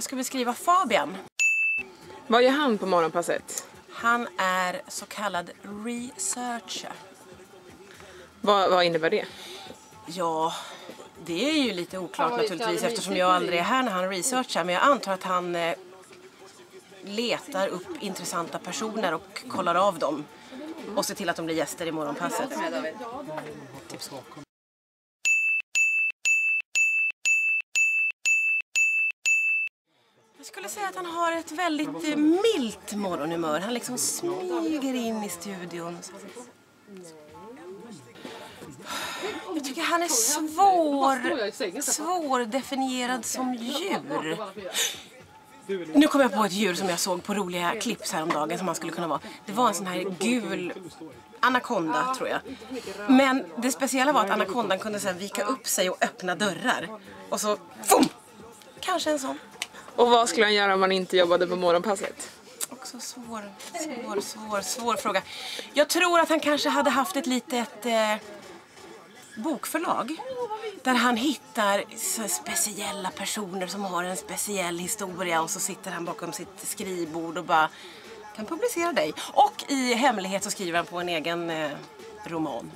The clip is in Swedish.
Jag ska beskriva Fabian. Vad gör han på morgonpasset? Han är så kallad researcher. Vad, vad innebär det? Ja, det är ju lite oklart naturligtvis eftersom jag aldrig är här när han researchar. Men jag antar att han eh, letar upp intressanta personer och kollar av dem. Och ser till att de blir gäster i morgonpasset. Typ så. Jag skulle säga att han har ett väldigt eh, milt morgonhumör. Han liksom smyger in i studion. Jag tycker han är svår, svårdefinierad som djur. Nu kom jag på ett djur som jag såg på roliga clips häromdagen som han skulle kunna vara. Det var en sån här gul anakonda tror jag. Men det speciella var att anakondan kunde sen vika upp sig och öppna dörrar. Och så, fum! Kanske en sån. Och vad skulle han göra om han inte jobbade på morgonpasset? Också svår, svår, svår, svår fråga. Jag tror att han kanske hade haft ett litet eh, bokförlag. Där han hittar speciella personer som har en speciell historia och så sitter han bakom sitt skrivbord och bara kan publicera dig. Och i hemlighet så skriver han på en egen eh, roman.